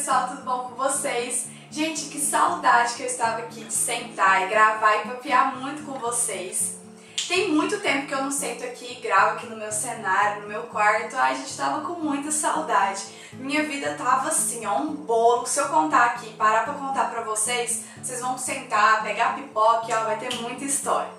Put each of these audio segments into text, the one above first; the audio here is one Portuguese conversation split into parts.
pessoal, tudo bom com vocês? Gente, que saudade que eu estava aqui de sentar e gravar e papiar muito com vocês. Tem muito tempo que eu não sento aqui e gravo aqui no meu cenário, no meu quarto. Ai, gente tava com muita saudade. Minha vida tava assim, ó, um bolo. Se eu contar aqui, parar pra contar pra vocês, vocês vão sentar, pegar pipoca e ó, vai ter muita história.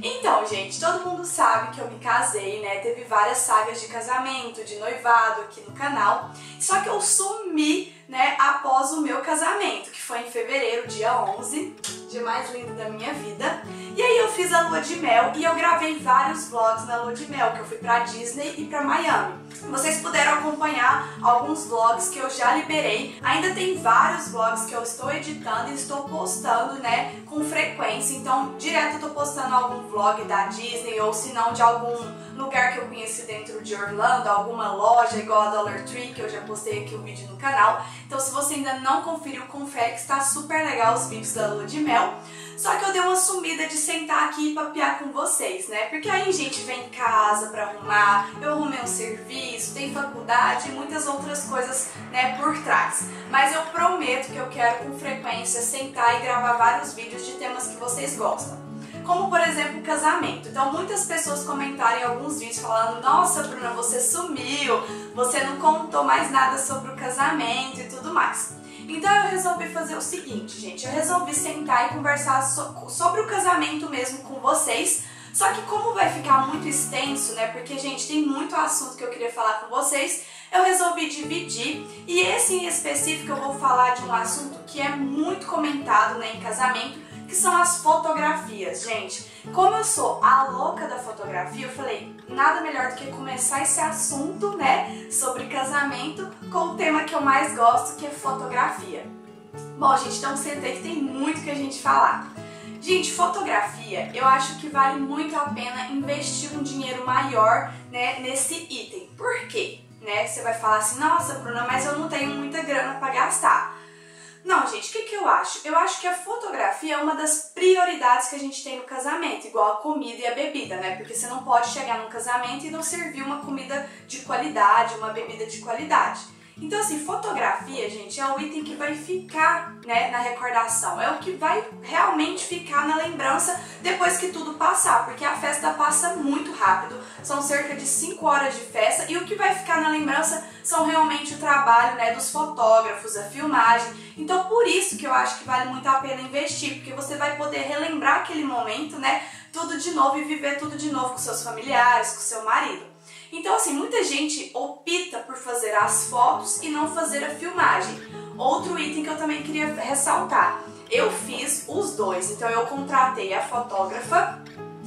Então, gente, todo mundo sabe que eu me casei, né? Teve várias sagas de casamento, de noivado aqui no canal. Só que eu sumi, né, após o meu casamento, que foi em fevereiro, dia 11, dia mais lindo da minha vida. E aí eu fiz a lua de mel e eu gravei vários vlogs na lua de mel, que eu fui pra Disney e pra Miami. Vocês puderam acompanhar alguns vlogs que eu já liberei. Ainda tem vários vlogs que eu estou editando e estou postando, né, com frequência. Então, direto eu tô postando algum vlog da Disney ou se não de algum lugar que eu conheci dentro de Orlando, alguma loja igual a Dollar Tree, que eu já postei aqui o um vídeo no canal. Então, se você ainda não conferiu, confere que está super legal os vídeos da lua de mel. Só que eu dei uma sumida de sentar aqui e papear com vocês, né? Porque aí, gente, vem em casa pra arrumar, eu arrumei um serviço, tem faculdade e muitas outras coisas, né, por trás. Mas eu prometo que eu quero com frequência sentar e gravar vários vídeos de temas que vocês gostam como por exemplo casamento. Então muitas pessoas comentaram em alguns vídeos falando, nossa Bruna, você sumiu, você não contou mais nada sobre o casamento e tudo mais. Então eu resolvi fazer o seguinte, gente, eu resolvi sentar e conversar so sobre o casamento mesmo com vocês, só que como vai ficar muito extenso, né, porque, gente, tem muito assunto que eu queria falar com vocês, eu resolvi dividir. E esse em específico eu vou falar de um assunto que é muito comentado né, em casamento, que são as fotografias, gente. Como eu sou a louca da fotografia, eu falei, nada melhor do que começar esse assunto, né, sobre casamento com o tema que eu mais gosto, que é fotografia. Bom, gente, então sentei que tem muito que a gente falar. Gente, fotografia, eu acho que vale muito a pena investir um dinheiro maior, né, nesse item. Por quê? Né? Você vai falar assim, nossa, Bruna, mas eu não tenho muita grana para gastar. Não, gente, o que, que eu acho? Eu acho que a fotografia é uma das prioridades que a gente tem no casamento, igual a comida e a bebida, né? Porque você não pode chegar num casamento e não servir uma comida de qualidade, uma bebida de qualidade. Então, assim, fotografia, gente, é o item que vai ficar né, na recordação. É o que vai realmente ficar na lembrança depois que tudo passar, porque a festa passa muito rápido. São cerca de 5 horas de festa e o que vai ficar na lembrança são realmente o trabalho né, dos fotógrafos, a filmagem. Então, por isso que eu acho que vale muito a pena investir, porque você vai poder relembrar aquele momento, né, tudo de novo e viver tudo de novo com seus familiares, com seu marido. Então, assim, muita gente opta por fazer as fotos e não fazer a filmagem. Outro item que eu também queria ressaltar, eu fiz os dois. Então, eu contratei a fotógrafa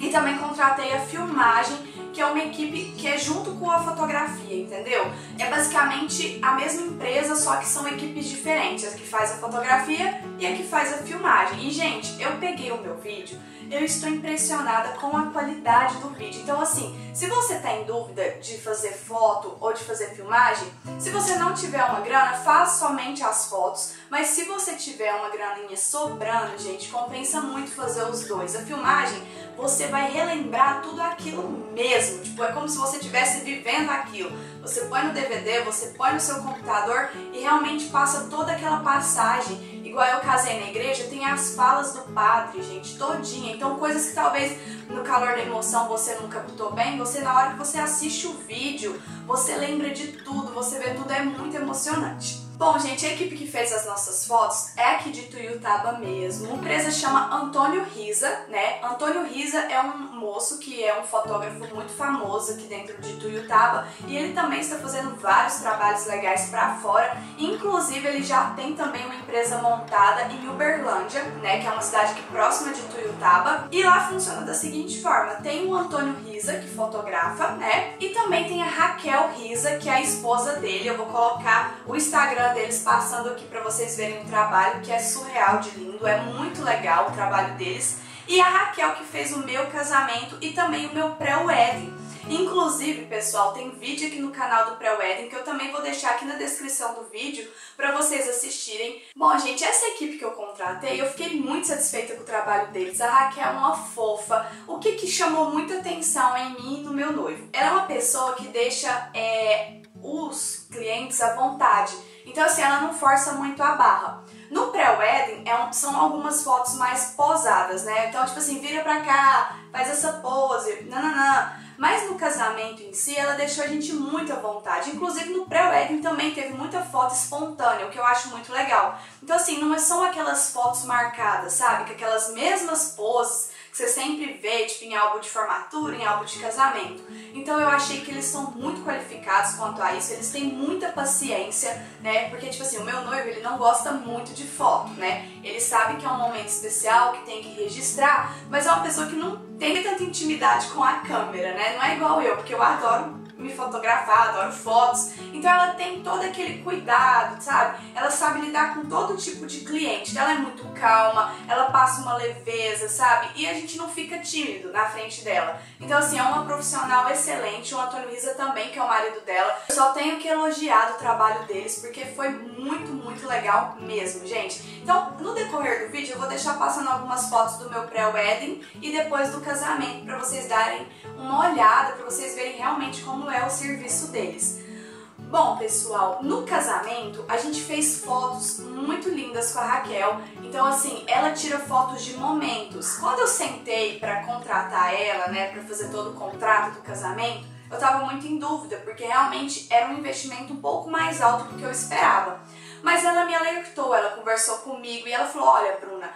e também contratei a filmagem que é uma equipe que é junto com a fotografia, entendeu? É basicamente a mesma empresa, só que são equipes diferentes, a que faz a fotografia e a que faz a filmagem. E, gente, eu peguei o meu vídeo, eu estou impressionada com a qualidade do vídeo. Então, assim, se você está em dúvida de fazer foto ou de fazer filmagem, se você não tiver uma grana, faz somente as fotos. Mas se você tiver uma graninha sobrando, gente, compensa muito fazer os dois. A filmagem, você vai relembrar tudo aquilo mesmo. Tipo, é como se você estivesse vivendo aquilo. Você põe no DVD, você põe no seu computador e realmente passa toda aquela passagem. Igual eu casei na igreja, tem as falas do padre, gente, todinha. Então, coisas que talvez no calor da emoção você não captou bem, você na hora que você assiste o vídeo, você lembra de tudo, você vê tudo, é muito emocionante. Bom, gente, a equipe que fez as nossas fotos é aqui de Tuiutaba mesmo. A empresa chama Antônio Risa, né? Antônio Risa é um moço que é um fotógrafo muito famoso aqui dentro de Tuiutaba e ele também está fazendo vários trabalhos legais para fora. Inclusive, ele já tem também uma empresa montada em Uberlândia, né? Que é uma cidade aqui próxima de Tuiutaba. E lá funciona da seguinte forma: tem o Antônio Risa, que fotografa, né? E também tem a Raquel Risa, que é a esposa dele. Eu vou colocar o Instagram deles passando aqui para vocês verem o trabalho que é surreal de lindo, é muito legal o trabalho deles. E a Raquel que fez o meu casamento e também o meu pré-wedding. Inclusive, pessoal, tem vídeo aqui no canal do pré-wedding que eu também vou deixar aqui na descrição do vídeo para vocês assistirem. Bom, gente, essa equipe que eu contratei, eu fiquei muito satisfeita com o trabalho deles. A Raquel é uma fofa. O que, que chamou muita atenção em mim e no meu noivo? Ela é uma pessoa que deixa é, os clientes à vontade. Então assim, ela não força muito a barra. No pré-wedding é um, são algumas fotos mais posadas, né? Então, tipo assim, vira pra cá, faz essa pose, nananã. Mas no casamento em si, ela deixou a gente muito à vontade. Inclusive no pré-wedding também teve muita foto espontânea, o que eu acho muito legal. Então assim, não são aquelas fotos marcadas, sabe? Que aquelas mesmas poses que você sempre vê, tipo, em álbum de formatura, em álbum de casamento. Então eu achei que eles são muito qualificados quanto a isso, eles têm muita paciência, né? Porque, tipo assim, o meu noivo, ele não gosta muito de foto, né? Ele sabe que é um momento especial, que tem que registrar, mas é uma pessoa que não tem tanta intimidade com a câmera, né? Não é igual eu, porque eu adoro me fotografar, adoro fotos. Então ela tem todo aquele cuidado, sabe? Ela sabe lidar com todo tipo de cliente. Ela é muito calma, ela passa uma leveza, sabe? E a gente não fica tímido na frente dela. Então, assim, é uma profissional excelente. O Antônio Risa também, que é o marido dela. Eu só tenho que elogiar o trabalho deles, porque foi muito, muito legal mesmo, gente. Então, no decorrer do vídeo, eu vou deixar passando algumas fotos do meu pré-wedding e depois do casamento, para vocês darem uma olhada, para vocês verem realmente como é o serviço deles. Bom, pessoal, no casamento a gente fez fotos muito lindas com a Raquel. Então, assim, ela tira fotos de momentos. Quando eu sentei para contratar ela, né, para fazer todo o contrato do casamento, eu tava muito em dúvida, porque realmente era um investimento um pouco mais alto do que eu esperava. Mas ela me alertou, ela conversou comigo e ela falou: Olha, Bruna,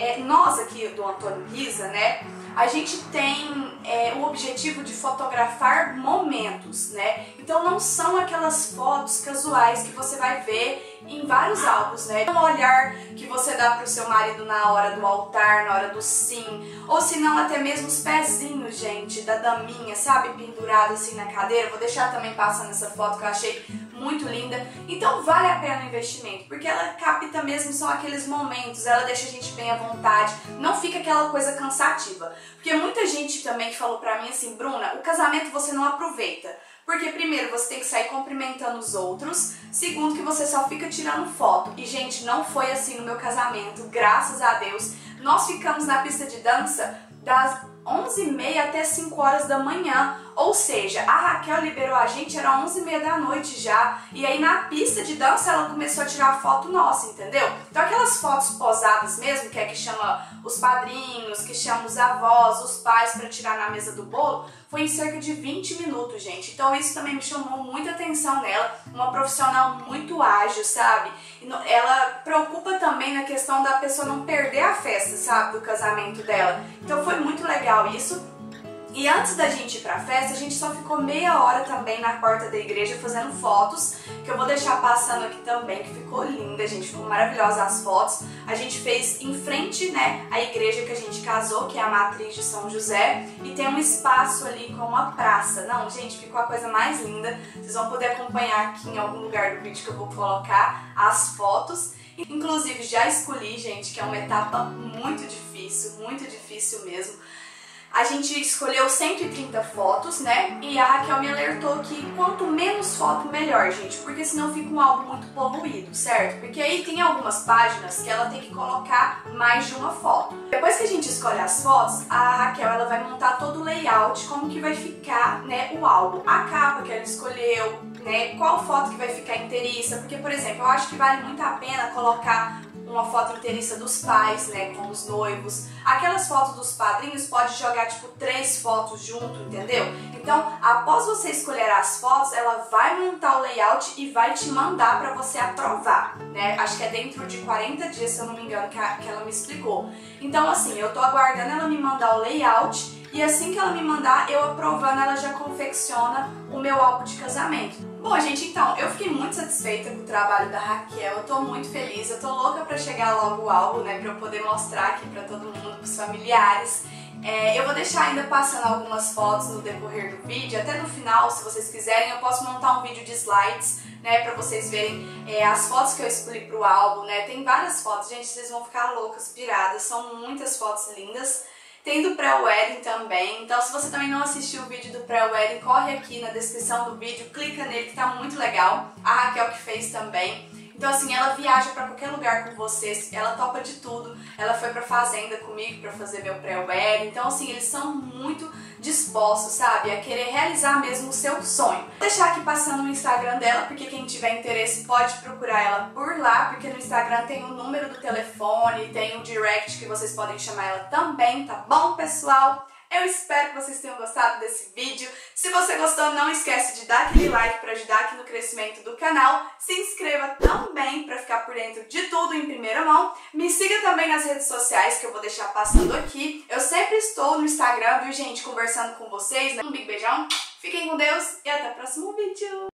é, nós aqui do Antônio Risa, né? a gente tem é, o objetivo de fotografar momentos, né? Então não são aquelas fotos casuais que você vai ver em vários álbuns, né? Um olhar que você dá pro seu marido na hora do altar, na hora do sim, ou se não até mesmo os pezinhos, gente, da daminha, sabe, pendurado assim na cadeira. Vou deixar também passando essa foto que eu achei muito linda. Então vale a pena o investimento, porque ela capta mesmo só aqueles momentos, ela deixa a gente bem à vontade, não fica aquela coisa cansativa. Porque muita gente também falou pra mim assim, Bruna, o casamento você não aproveita. Porque primeiro você tem que sair cumprimentando os outros, segundo que você só fica tirando foto. E gente, não foi assim no meu casamento, graças a Deus. Nós ficamos na pista de dança das 11h30 até 5 horas da manhã. Ou seja, a Raquel liberou a gente, era 11h30 da noite já. E aí na pista de dança ela começou a tirar foto nossa, entendeu? Então aquelas fotos posadas mesmo, que é que chama os padrinhos, que chama os avós, os pais para tirar na mesa do bolo, foi em cerca de 20 minutos, gente. Então isso também me chamou muita atenção nela. Uma profissional muito ágil, sabe? Ela preocupa também na questão da pessoa não perder a festa, sabe? Do casamento dela. Então foi muito legal isso. E antes da gente ir pra festa, a gente só ficou meia hora também na porta da igreja fazendo fotos, que eu vou deixar passando aqui também, que ficou linda, gente, ficou maravilhosa as fotos. A gente fez em frente, né, a igreja que a gente casou, que é a matriz de São José, e tem um espaço ali com uma praça. Não, gente, ficou a coisa mais linda. Vocês vão poder acompanhar aqui em algum lugar do vídeo que eu vou colocar as fotos. Inclusive, já escolhi, gente, que é uma etapa muito difícil, muito difícil mesmo a gente escolheu 130 fotos, né? E a Raquel me alertou que quanto menos foto, melhor, gente, porque senão fica um álbum muito poluído, certo? Porque aí tem algumas páginas que ela tem que colocar mais de uma foto. Depois que a gente escolhe as fotos, a Raquel ela vai montar todo o layout, como que vai ficar, né, o álbum. A capa que ela escolheu, né, qual foto que vai ficar inteiriça, porque, por exemplo, eu acho que vale muito a pena colocar uma foto inteiriça dos pais, né, com os noivos. Aquelas fotos dos padrinhos pode jogar tipo três fotos junto, entendeu? Então, após você escolher as fotos, ela vai montar o layout e vai te mandar para você aprovar, né? Acho que é dentro de 40 dias, se eu não me engano, que, a, que ela me explicou. Então, assim, eu tô aguardando ela me mandar o layout e assim que ela me mandar, eu aprovando, ela já confecciona o meu álbum de casamento. Bom, gente, então, eu fiquei muito satisfeita com o trabalho da Raquel, eu tô muito feliz, eu tô louca pra chegar logo o álbum, né, pra eu poder mostrar aqui pra todo mundo, pros familiares. É, eu vou deixar ainda passando algumas fotos no decorrer do vídeo, até no final, se vocês quiserem, eu posso montar um vídeo de slides, né, pra vocês verem é, as fotos que eu escolhi pro álbum, né, tem várias fotos, gente, vocês vão ficar loucas, piradas, são muitas fotos lindas. Tem do pré-wedding também, então se você também não assistiu o vídeo do pré-wedding, corre aqui na descrição do vídeo, clica nele que tá muito legal. A Raquel que fez também. Então assim, ela viaja para qualquer lugar com vocês, ela topa de tudo. Ela foi pra fazenda comigo para fazer meu pré-wedding. Então assim, eles são muito dispostos, sabe, a querer realizar mesmo o seu sonho. Vou deixar aqui passando o Instagram dela, porque quem tiver interesse pode procurar ela por lá, porque no Instagram tem o número do telefone, tem o direct que vocês podem chamar ela também, tá bom, pessoal? Eu espero que vocês tenham gostado desse vídeo. Se você gostou, não esquece de dar aquele like para ajudar aqui no crescimento do canal. Se inscreva também para ficar por dentro de tudo em primeira mão. Me siga também nas redes sociais que eu vou deixar passando aqui. Eu sempre estou no Instagram, viu gente, conversando com vocês. Um big beijão, fiquem com Deus e até o próximo vídeo.